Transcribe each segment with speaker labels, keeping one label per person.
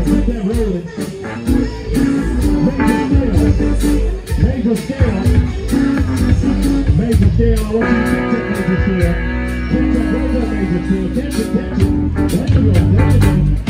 Speaker 1: Let's get that rolling. Major scale. Major scale. Major scale. I want you up major scale. Major scale.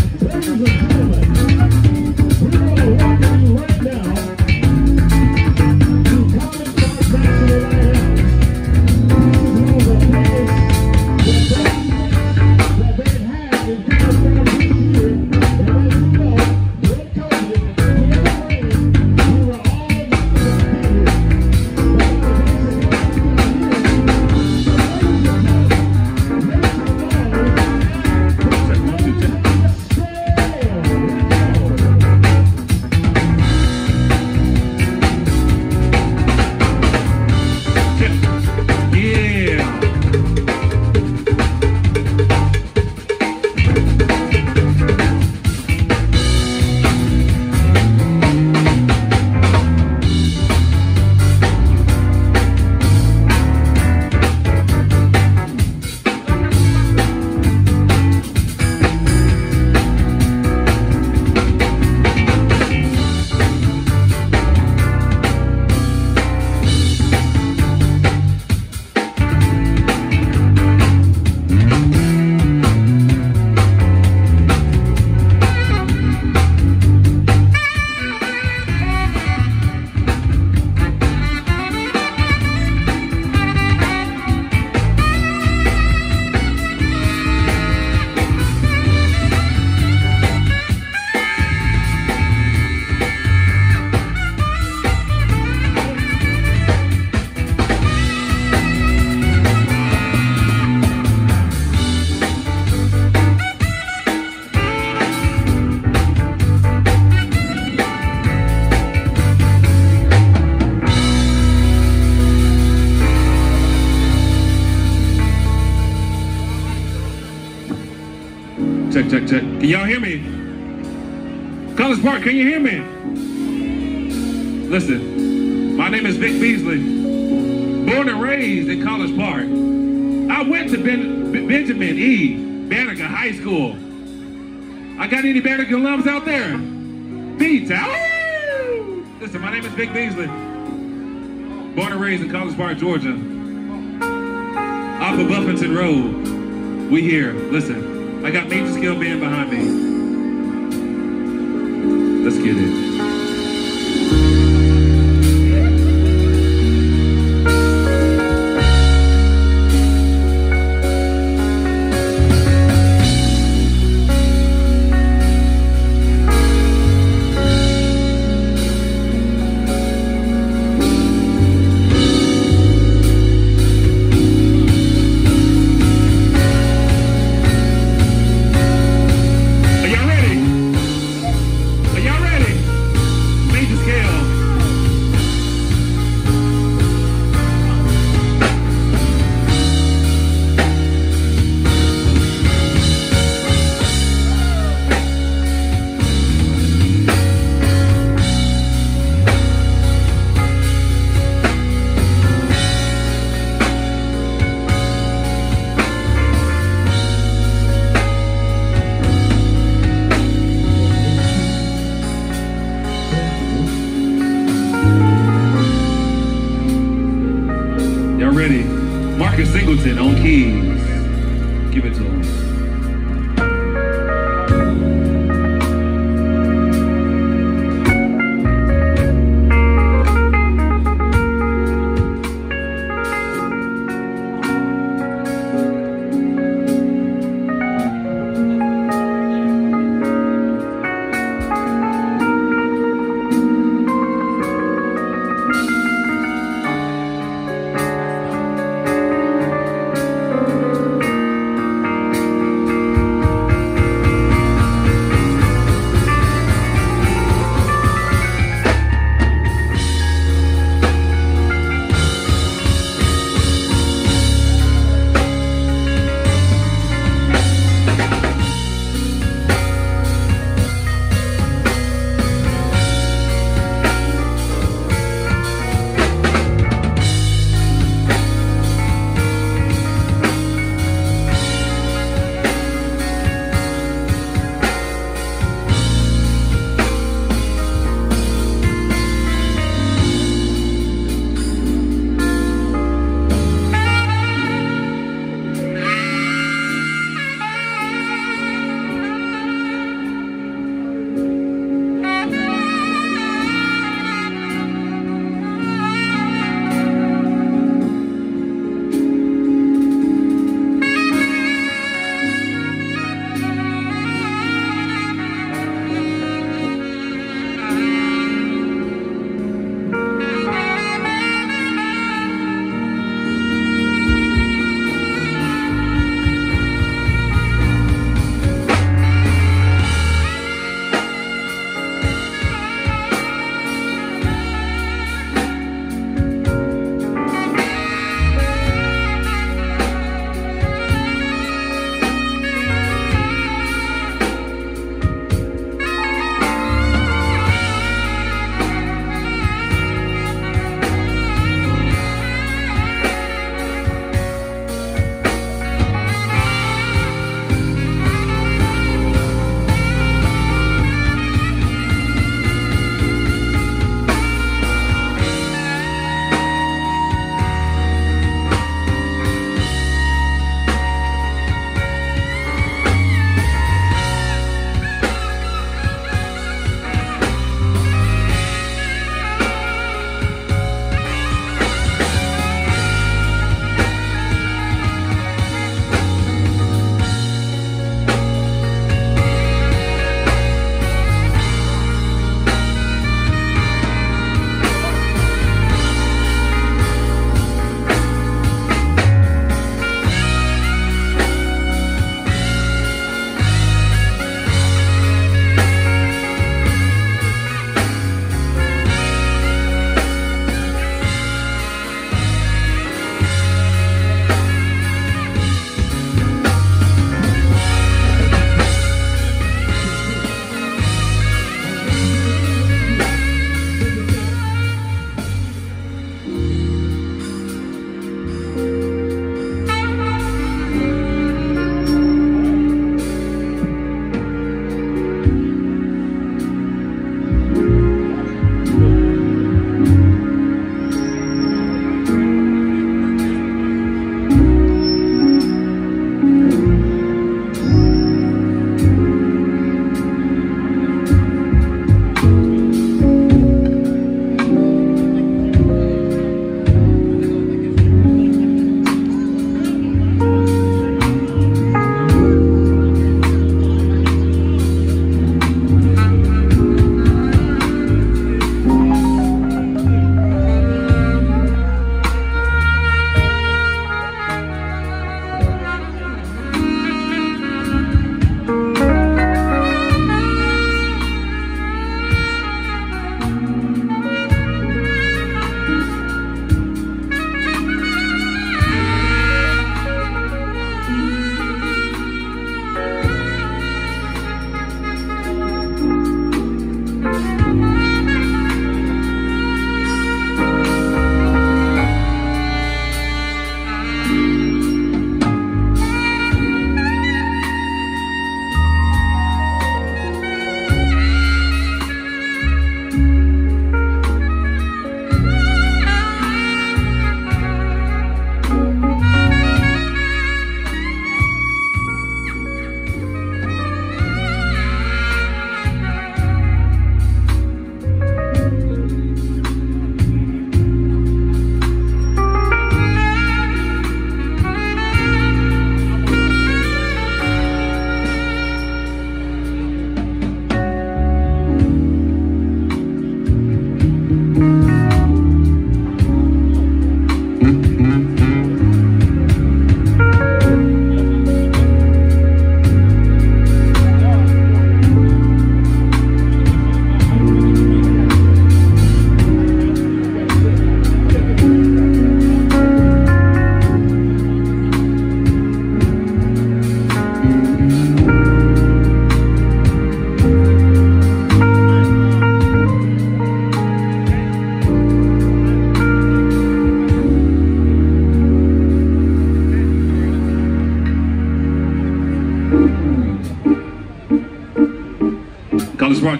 Speaker 2: Check, check. Can y'all hear me? College Park, can you hear me? Listen, my name is Vic Beasley. Born and raised in College Park. I went to ben, Benjamin E. Banneker High School. I got any Banneker alums out there? Beats out. Listen, my name is Vic Beasley. Born and raised in College Park, Georgia. Off of Buffington Road. We here. Listen, I got Major Scale Band behind me. Let's get it.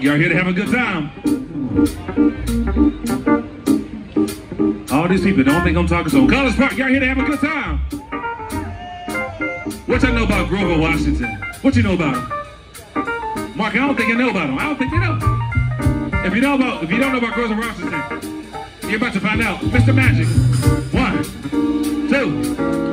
Speaker 2: Park, y'all here to have a good time. All these people don't think I'm talking so. College Park, y'all here to have a good time. What y'all know about Grover Washington? What you know about him? Mark, I don't think you know about him. I don't think you know. If you know about, if you don't know about Grover Washington, you're about to find out. Mr. Magic. One, two,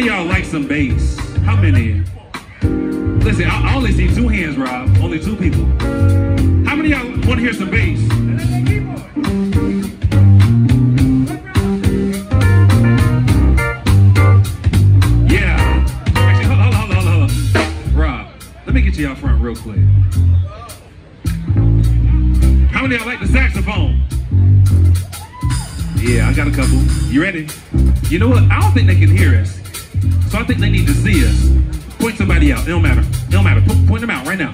Speaker 2: many y'all like some bass? How many? Listen, I, only see two hands, Rob. Only two people. How many y'all want to hear some bass? Yeah. Actually, hold hold hold hold. Rob, let me get you out front real quick. How many y'all like the saxophone? Yeah, I got a couple. You ready? You know what? I don't think they can hear us. So I think they need to see us. Point somebody out. It don't matter. It don't matter. Po- point them out right now.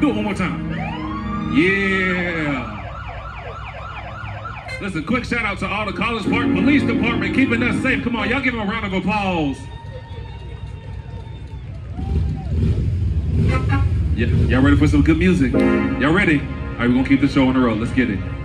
Speaker 2: Do it one more time. Yeah. Listen, quick shout out to all the College Park Police Department keeping us safe. Come on, y'all give them a round of applause. Yeah, y'all ready for some good music? Y'all ready? All right, we're gonna keep the show on the road. Let's get it.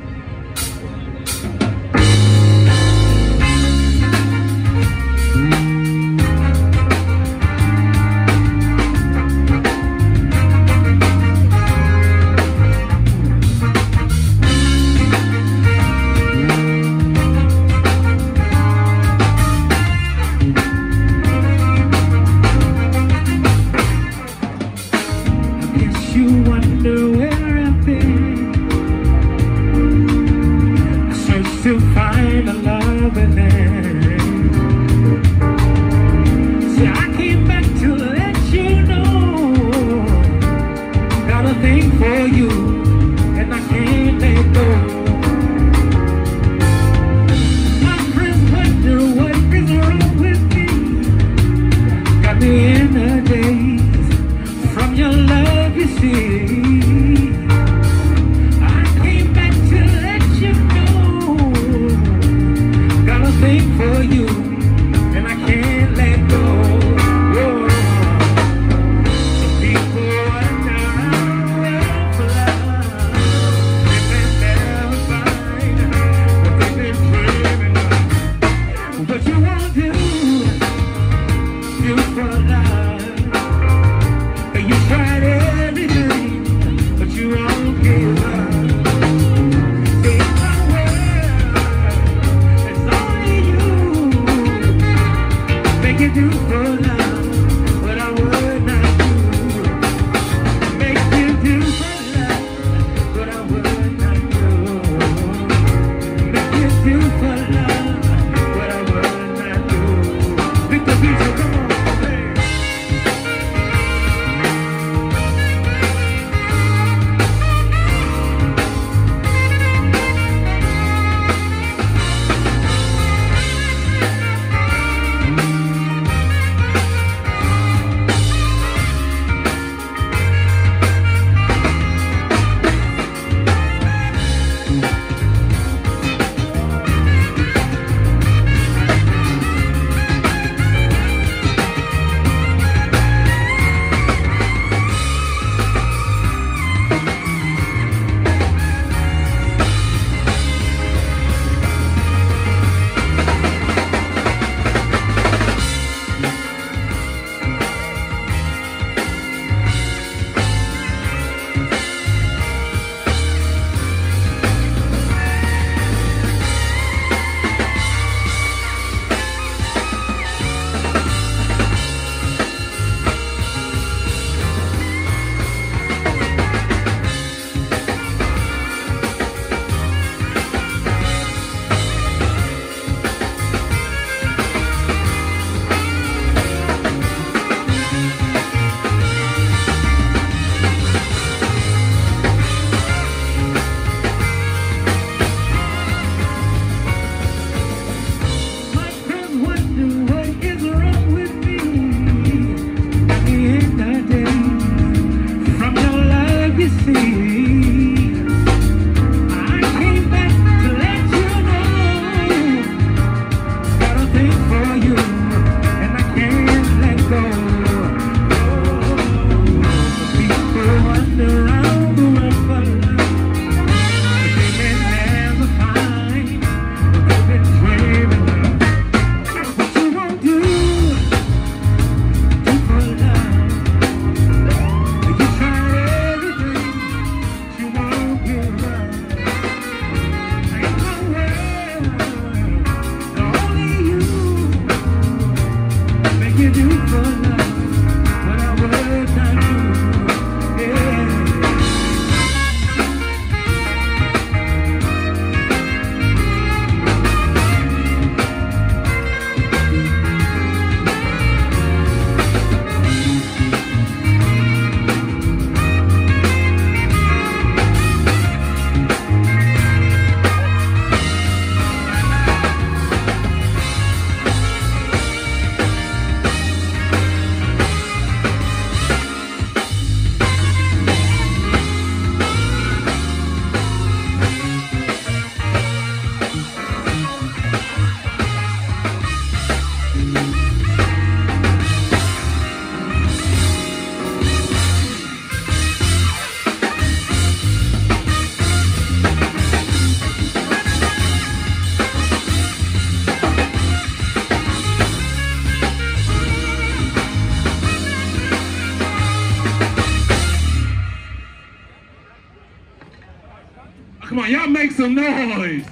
Speaker 2: Some noise.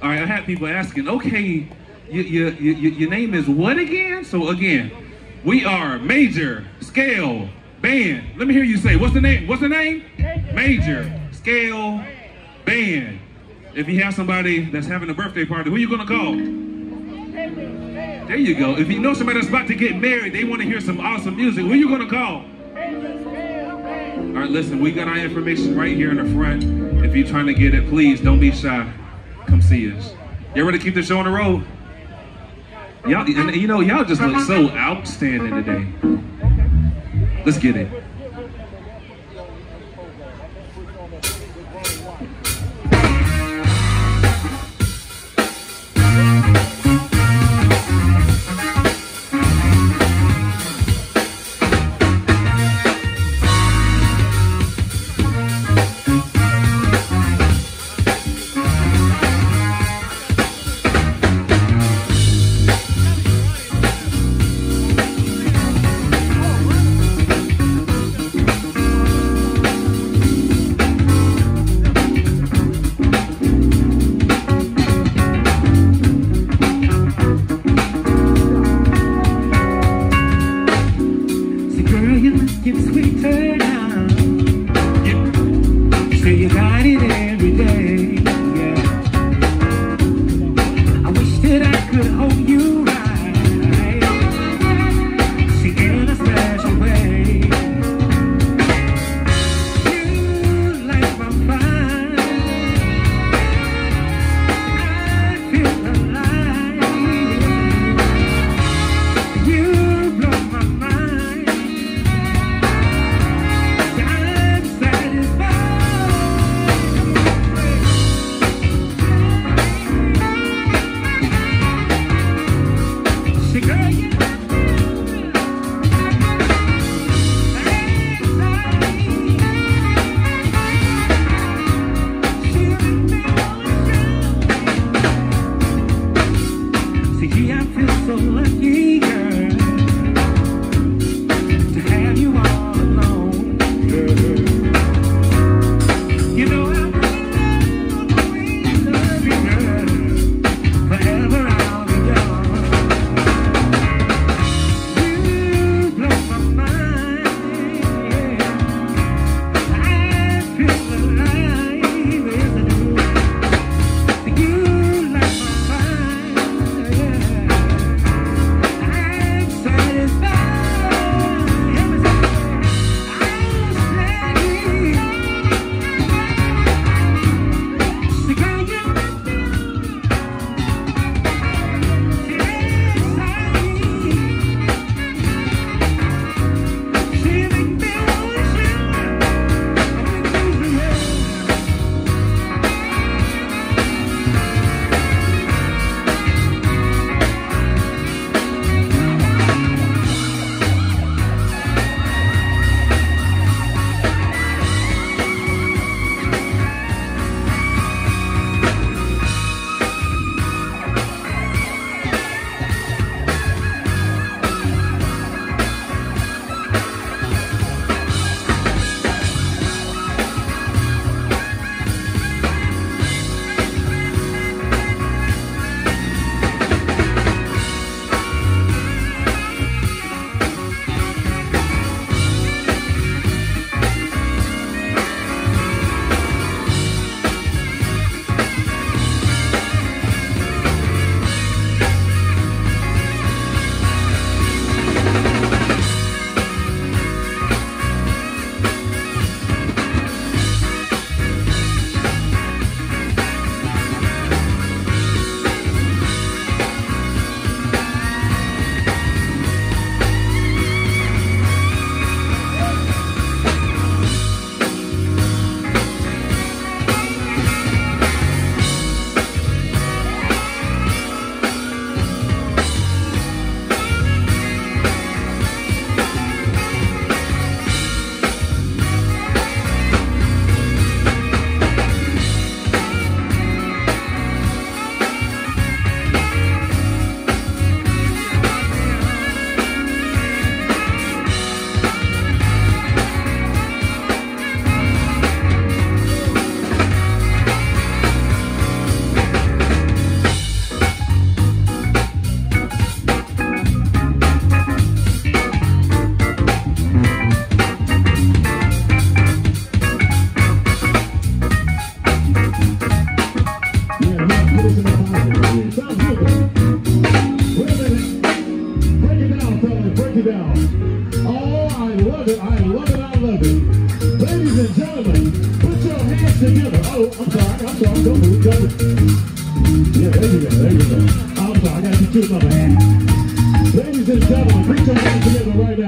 Speaker 2: All right, I had people asking, okay, your, your, your, your name is what again? So again, we are major scale band. Let me hear you say, what's the name? What's the name? Major scale band. If you have somebody that's having a birthday party, who are you gonna call? There you go. If you know somebody that's about to get married, they want to hear some awesome music, who are you gonna call? All right, listen, we got our information right here in the front. If you're trying to get it, please don't be shy. Come see us. You ready to keep the show on the road? Y'all, and you know, y'all just look so outstanding today. Let's get it.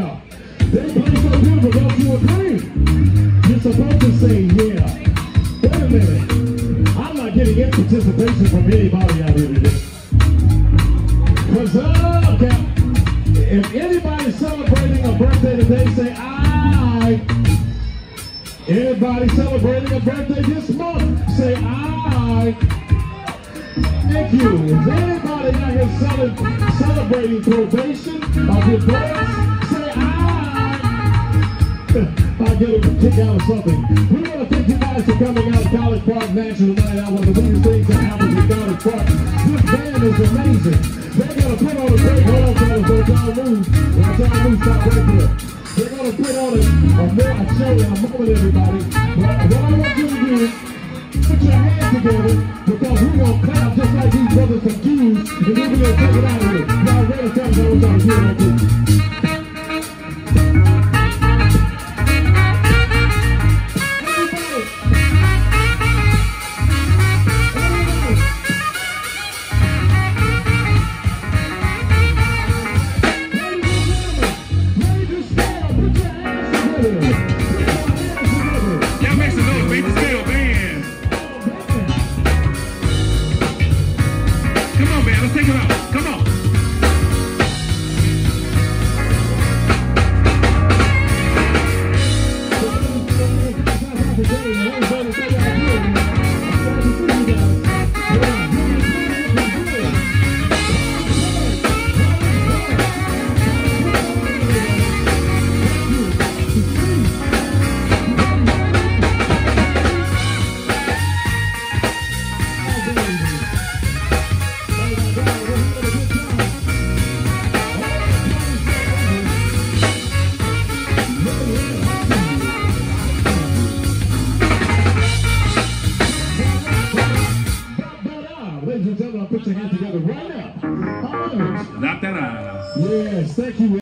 Speaker 1: They play so beautiful, don't you agree? You're supposed to say, yeah. Wait a minute. I'm not getting any participation from anybody out here today. Cause, uh, okay, if anybody's celebrating a birthday today, say, I. Anybody celebrating a birthday this month, say, I. Thank you. Is anybody out here celebrating probation or divorce? Say kick out of something. We want to thank you guys for coming out of College Park National Night Out. One of the biggest things that happens in College Park. This band is amazing. They're going to put on a great hold on, fellas. Don't y'all move. Don't y'all move. Stop right there. They're going to put on a, a, more, a show in a moment, everybody. But what I want you to do Put your hands together because we're gonna clap just like these brothers from Jews and then we're gonna take it out of here. Y'all ready? Tell me what y'all doing right there.